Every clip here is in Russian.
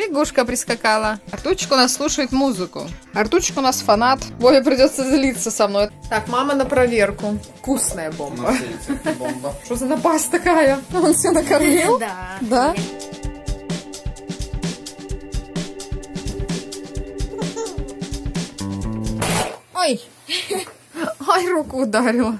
Лягушка прискакала. Артурчик у нас слушает музыку. Артурчик у нас фанат. Вове придется злиться со мной. Так, мама на проверку. Вкусная бомба. бомба. Что за напасть такая? Он все накормил? Да. Да? Ой! Ай, руку ударила.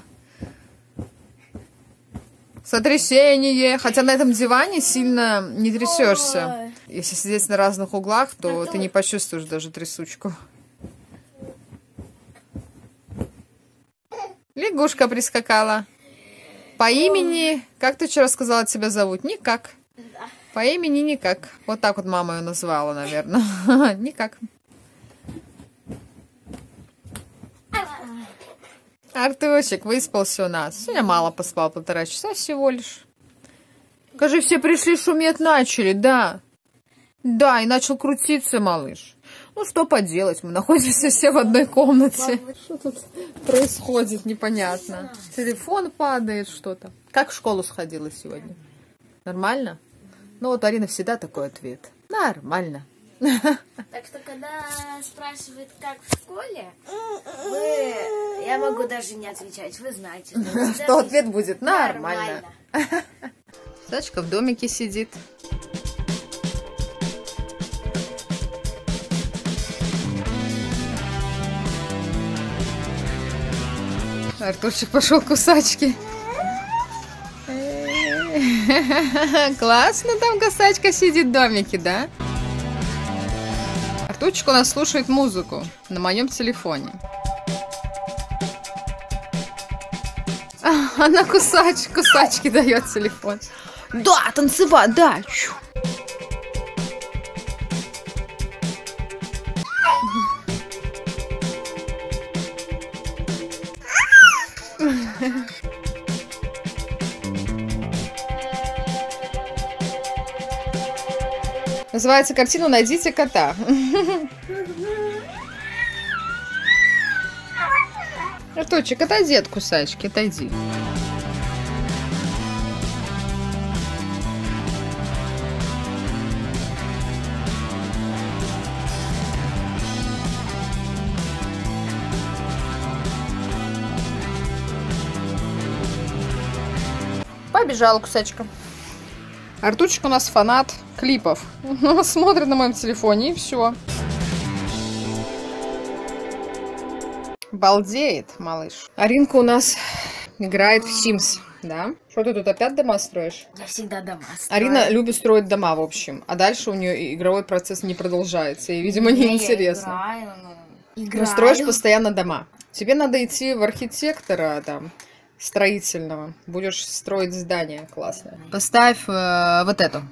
Сотрясение. Хотя на этом диване сильно не трясешься. Если сидеть на разных углах, то ты не почувствуешь даже трясучку. Лягушка прискакала. По имени, как ты вчера сказала, тебя зовут? Никак. По имени никак. Вот так вот мама ее назвала, наверное. Никак. Артурчик выспался у нас. Сегодня мало поспал, полтора часа всего лишь. Скажи, все пришли, шуметь начали, да. Да, и начал крутиться малыш. Ну, что поделать, мы находимся все в одной комнате. Что тут происходит, непонятно. Телефон падает, что-то. Как в школу сходила сегодня? Нормально? Ну, вот Арина всегда такой ответ. Нормально. Так что, когда спрашивают, как в школе, вы... я могу даже не отвечать. Вы знаете, что ответ будет Нормально. нормально. Дачка в домике сидит. Артурчик пошел к кусачке. Классно там косачка сидит в домике, да? Артурчик у нас слушает музыку на моем телефоне. Она кусач, кусачки дает телефон. Да, танцевать, да. Чу. Называется картина «Найдите кота». Артурчик, отойди от кусачки, отойди. Побежала кусачка. Артурчик у нас фанат клипов. Смотрит на моем телефоне и все. Балдеет, малыш. Аринка у нас играет в Sims, да? Что ты тут опять дома строишь? Я всегда дома Арина любит строить дома, в общем. А дальше у нее игровой процесс не продолжается. И, видимо, неинтересно. Играю, Ну, строишь постоянно дома. Тебе надо идти в архитектора там строительного. Будешь строить здание классное. Поставь э, вот эту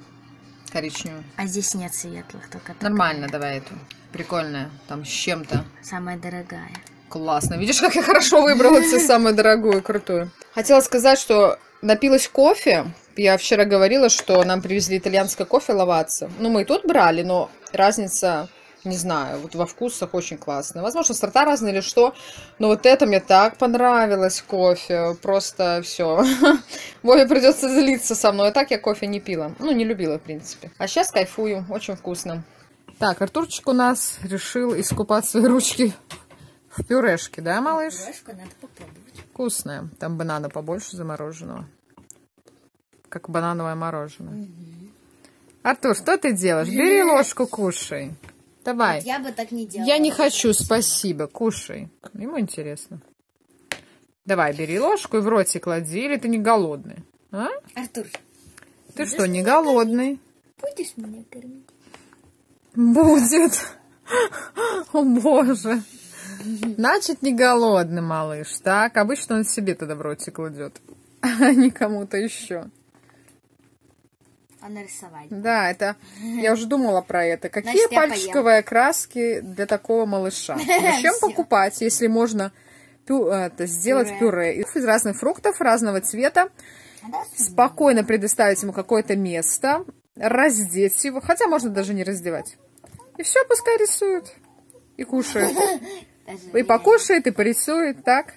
коричневую. А здесь нет светлых, только такая. Нормально, давай эту. Прикольная. Там с чем-то. Самая дорогая. Классно. Видишь, как я хорошо выбрала себе самую дорогую, крутую. Хотела сказать, что напилась кофе. Я вчера говорила, что нам привезли итальянское кофе лаваться. Ну, мы и тут брали, но разница, не знаю, вот во вкусах очень классная. Возможно, сорта разные или что, но вот это мне так понравилось кофе. Просто все. Вове придется злиться со мной. А так я кофе не пила. Ну, не любила, в принципе. А сейчас кайфую. Очень вкусно. Так, Артурчик у нас решил искупать свои ручки в пюрешке, да, малыш? Пюрешку надо попробовать. Вкусная. Там банана побольше замороженного. Как банановое мороженое. Артур, что ты делаешь? Бери ложку, кушай. Давай. Вот я бы так не делала. Я не хочу, спасибо. Кушай. Ему интересно. Давай, бери ложку и в ротик клади, или ты не голодный? А? Артур, Ты что, не голодный? будешь меня кормить? Будет. О боже. Значит, не голодный малыш, так? Обычно он себе тогда в ротик кладет, а не кому-то еще. А нарисовать? Да, это... Я уже думала про это. Какие Значит, пальчиковые краски для такого малыша? Зачем Всё. покупать, если можно пю- это, сделать Пюре. пюре из разных фруктов разного цвета, спокойно предоставить ему какое-то место, раздеть его, хотя можно даже не раздевать. И все, пускай рисует. И кушает. И покушает, и порисует, так?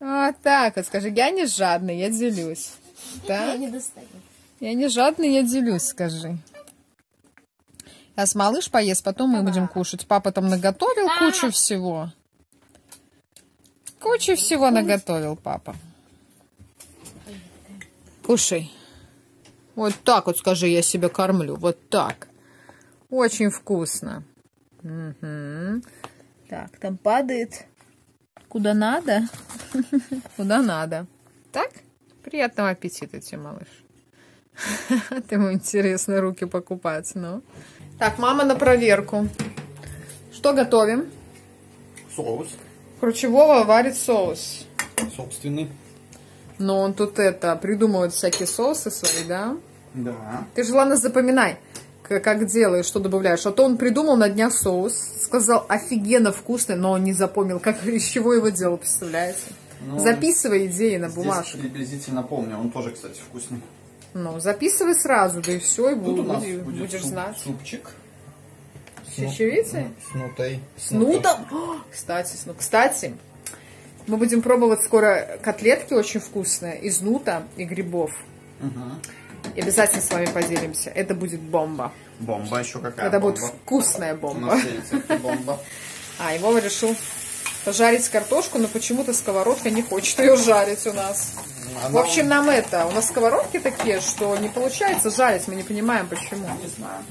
Вот так вот, скажи, я не жадный, я делюсь. Я Да? не достаю. Я не жадный, я делюсь, скажи. Сейчас малыш поест, потом мы будем кушать. Папа там наготовил кучу всего. Кучу всего наготовил папа. Кушай. Вот так вот скажи, я себя кормлю. Вот так. Очень вкусно. Мгм. Так, там падает. Куда надо? Куда надо. Так? Приятного аппетита тебе, малыш. Ты ему интересно руки покупать, ну. Так, мама на проверку. Что готовим? Соус Кручевого варит соус. собственный. Но он тут это, придумывает всякие соусы свои, да? Да. Ты же, ладно, запоминай, как делаешь, что добавляешь. А то он придумал на днях соус, сказал офигенно вкусный, но он не запомнил, как, из чего его делал, представляете? Ну, Записывай идеи на бумажку. приблизительно помню. Он тоже, кстати, вкусный. Ну, записывай сразу, да и все, и Тут у бу- нас буди- будет будешь суп- знать. супчик. С чечевицей? С нутой. С нутом? О, Кстати, с ну, кстати, мы будем пробовать скоро котлетки очень вкусные из нута и грибов. Мгм. И обязательно с вами поделимся. Это будет бомба. Бомба еще какая Это будет бомба? вкусная У бомба. бомба. А, и Вова решил пожарить картошку, но почему-то сковородка не хочет ее жарить у нас. В Она- общем, нам это, у нас сковородки такие, что не получается жарить, мы не понимаем почему. Не знаю.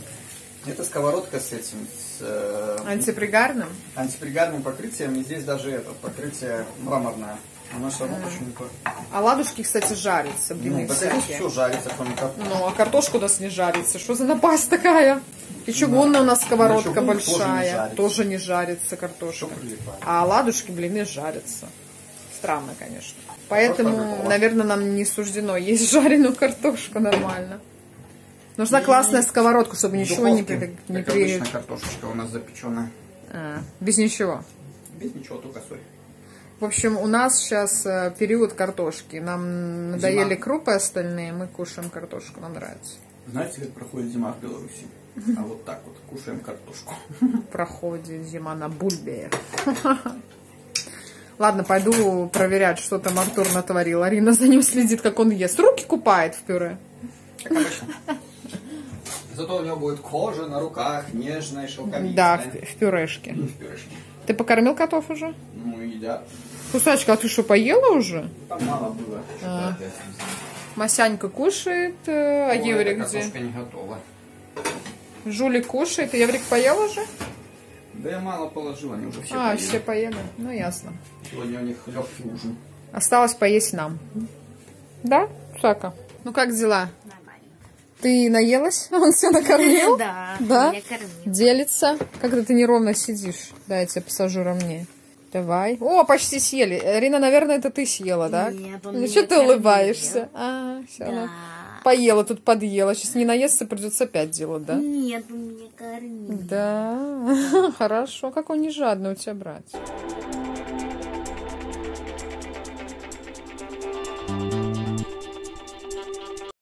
Это сковородка с этим, с э, Антипригарным? антипригарным покрытием. И здесь даже это покрытие мраморное. Оно все равно почему-то... А ладушки, кстати, жарятся, блины Ну, всякие. все жарится, кроме как... Ну, а картошка у нас не жарится. Что за напасть такая? И чугунная у нас сковородка чугун тоже не большая. Тоже не жарится картошка. А ладушки, блины жарятся. Странно, конечно. Поэтому, прикол. наверное, нам не суждено есть жареную картошку нормально. Нужна классная сковородка, чтобы ничего не, при... не как при- обычно, картошечка у нас запеченная. А, без ничего. Без ничего, только соль. В общем, у нас сейчас э, период картошки. Нам надоели Зима. крупы остальные, мы кушаем картошку, нам нравится. Знаете, как проходит зима в Беларуси? А вот так вот, кушаем картошку. проходит зима на бульбе. Ладно, пойду проверять, что там Артур натворил. Арина за ним следит, как он ест. Руки купает в пюре. Как обычно. Зато у него будет кожа на руках, нежная, шелковистая. Да, в, пюрешке. И в пюрешке. Ты покормил котов уже? Ну, едят. Кусачка, а ты что, поела уже? Там мало было. А. Масянька кушает, э, а Ой, Еврик эта где? не готова. Жулик кушает. Еврик поел уже? Да я мало положил, они уже все а, поели. все поели. Ну, ясно. Сегодня у них легкий ужин. Осталось поесть нам. Да, Шака? Ну, как дела? Нормально. Ты наелась? Он все накормил? Да, Да? Делится. Когда ты неровно сидишь. Да, я тебя посажу ровнее. Давай. О, почти съели. Рина, наверное, это ты съела, да? Нет, он Ну, что ты улыбаешься? А, все, Да. Поела, тут подъела. Сейчас не наесться, придется опять делать, да? Нет, он меня кормил. Да, хорошо. Как он не жадный у тебя брать.